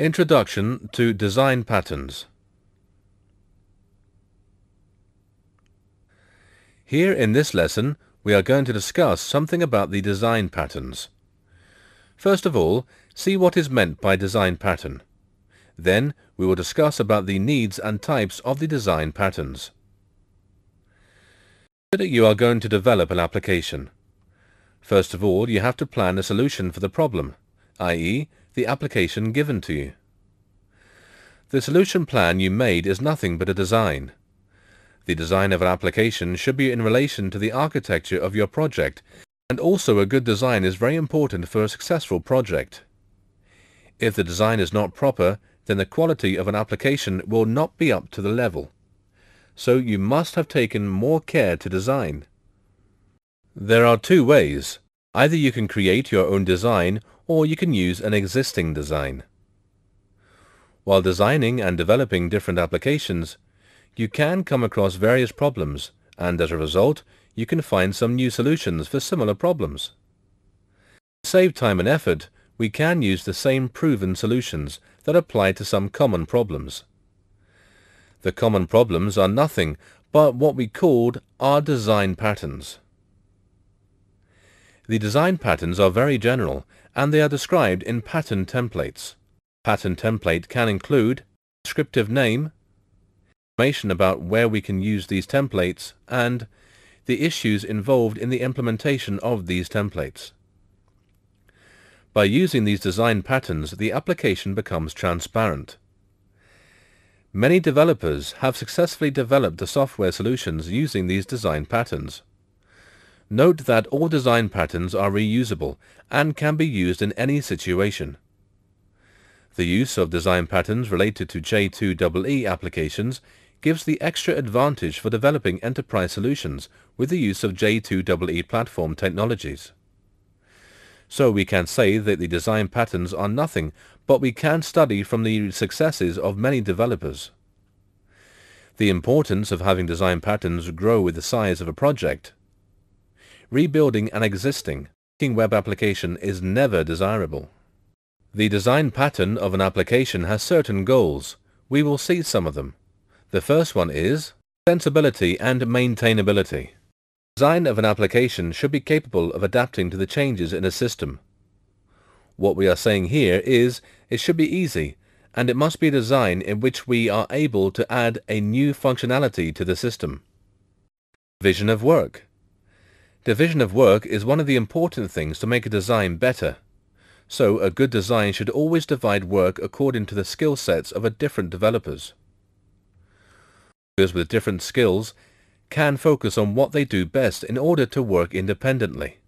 Introduction to Design Patterns Here in this lesson, we are going to discuss something about the design patterns. First of all, see what is meant by design pattern. Then, we will discuss about the needs and types of the design patterns. Consider you are going to develop an application. First of all, you have to plan a solution for the problem, i.e., the application given to you. The solution plan you made is nothing but a design. The design of an application should be in relation to the architecture of your project, and also a good design is very important for a successful project. If the design is not proper, then the quality of an application will not be up to the level. So you must have taken more care to design. There are two ways. Either you can create your own design or you can use an existing design. While designing and developing different applications, you can come across various problems, and as a result, you can find some new solutions for similar problems. To save time and effort, we can use the same proven solutions that apply to some common problems. The common problems are nothing but what we called our design patterns. The design patterns are very general and they are described in pattern templates. Pattern template can include descriptive name, information about where we can use these templates, and the issues involved in the implementation of these templates. By using these design patterns, the application becomes transparent. Many developers have successfully developed the software solutions using these design patterns. Note that all design patterns are reusable and can be used in any situation. The use of design patterns related to J2EE applications gives the extra advantage for developing enterprise solutions with the use of J2EE platform technologies. So we can say that the design patterns are nothing, but we can study from the successes of many developers. The importance of having design patterns grow with the size of a project rebuilding an existing web application is never desirable. The design pattern of an application has certain goals. We will see some of them. The first one is sensibility and maintainability. Design of an application should be capable of adapting to the changes in a system. What we are saying here is it should be easy, and it must be a design in which we are able to add a new functionality to the system. Vision of work. Division of work is one of the important things to make a design better. So a good design should always divide work according to the skill sets of a different developers. Those with different skills can focus on what they do best in order to work independently.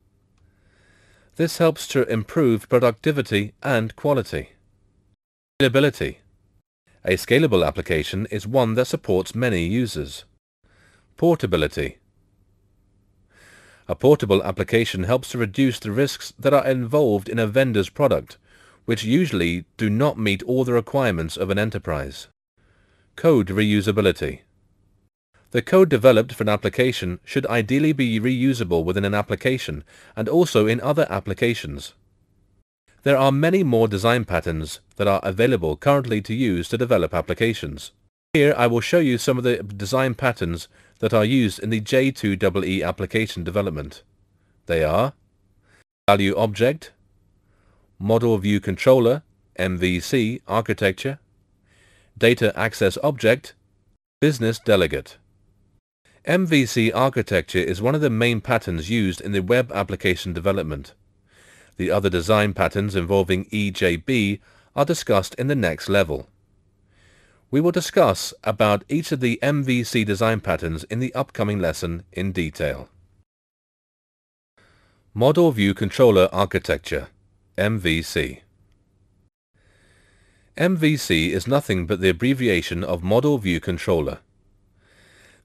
This helps to improve productivity and quality. Scalability. A scalable application is one that supports many users. Portability. A portable application helps to reduce the risks that are involved in a vendor's product, which usually do not meet all the requirements of an enterprise. Code reusability. The code developed for an application should ideally be reusable within an application and also in other applications. There are many more design patterns that are available currently to use to develop applications. Here I will show you some of the design patterns that are used in the J2EE application development. They are Value Object, Model View Controller, MVC architecture, Data Access Object, Business Delegate. MVC architecture is one of the main patterns used in the web application development. The other design patterns involving EJB are discussed in the next level. We will discuss about each of the MVC design patterns in the upcoming lesson in detail. Model View Controller Architecture MVC MVC is nothing but the abbreviation of Model View Controller.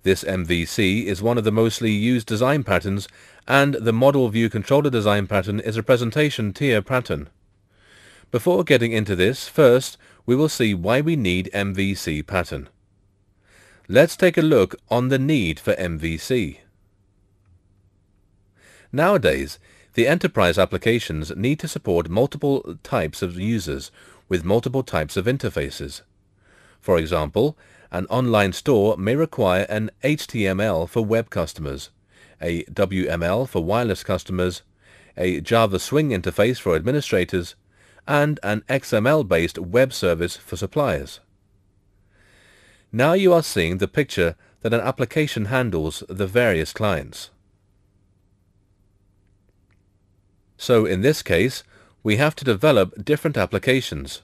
This MVC is one of the mostly used design patterns and the Model View Controller design pattern is a presentation tier pattern. Before getting into this, first we will see why we need MVC pattern. Let's take a look on the need for MVC. Nowadays, the enterprise applications need to support multiple types of users, with multiple types of interfaces. For example, an online store may require an HTML for web customers, a WML for wireless customers, a Java Swing interface for administrators, and an XML-based web service for suppliers. Now you are seeing the picture that an application handles the various clients. So in this case, we have to develop different applications,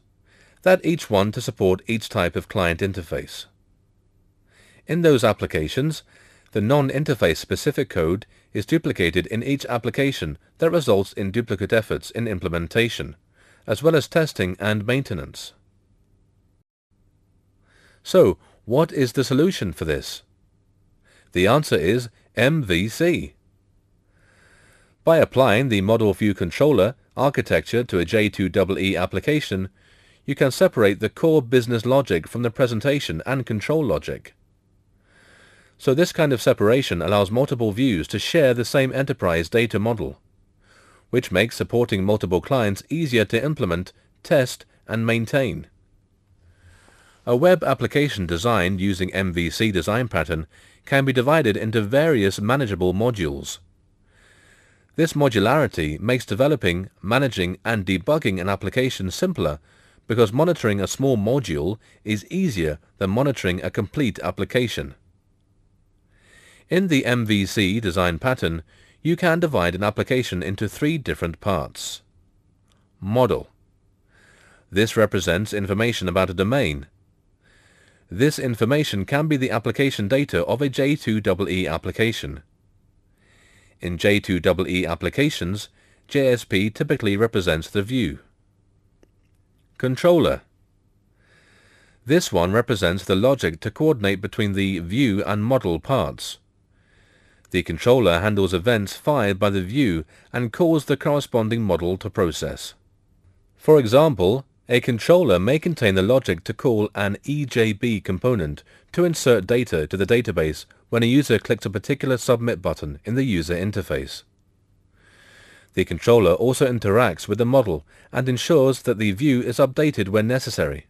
that each one to support each type of client interface. In those applications, the non-interface specific code is duplicated in each application that results in duplicate efforts in implementation, as well as testing and maintenance. So, what is the solution for this? The answer is MVC. By applying the Model View Controller architecture to a J2EE application, you can separate the core business logic from the presentation and control logic. So this kind of separation allows multiple views to share the same enterprise data model, which makes supporting multiple clients easier to implement, test, and maintain. A web application designed using MVC design pattern can be divided into various manageable modules. This modularity makes developing, managing, and debugging an application simpler because monitoring a small module is easier than monitoring a complete application. In the MVC design pattern, you can divide an application into three different parts. Model. This represents information about a domain. This information can be the application data of a J2EE application. In J2EE applications, JSP typically represents the view. Controller. This one represents the logic to coordinate between the view and model parts. The controller handles events fired by the view and calls the corresponding model to process. For example, a controller may contain the logic to call an EJB component to insert data to the database when a user clicks a particular submit button in the user interface. The controller also interacts with the model and ensures that the view is updated when necessary.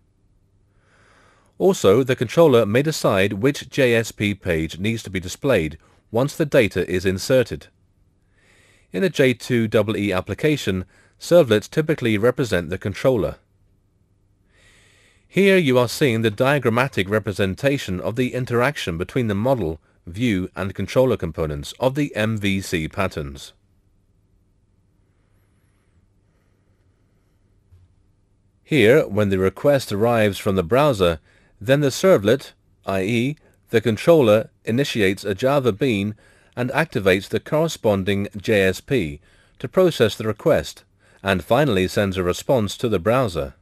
Also, the controller may decide which JSP page needs to be displayed once the data is inserted. In a J2EE application, servlets typically represent the controller. Here you are seeing the diagrammatic representation of the interaction between the model, view and controller components of the MVC patterns. Here, when the request arrives from the browser, then the servlet, i.e. the controller, initiates a Java bean and activates the corresponding JSP to process the request, and finally sends a response to the browser.